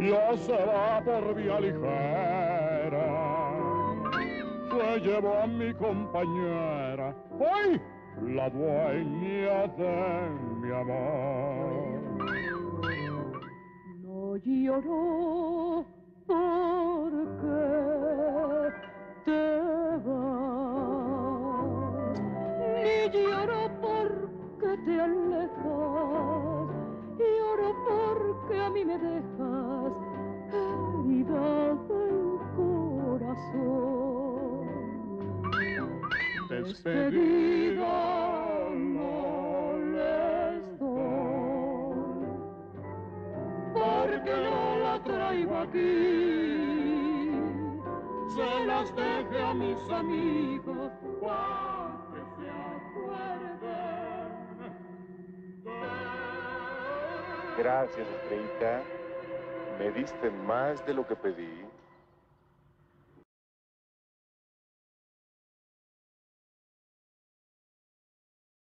no se va por vía ligera. Se llevó a mi compañera, ¡ay! La dueña de mi amor. No lloro porque te vas, ni lloro porque te alejas, lloro porque a mí me dejas Despedida no les doy, porque no la traigo aquí. Se las deje a mis amigos para que se acuerden. de- Gracias, Estrellita. Me diste más de lo que pedí.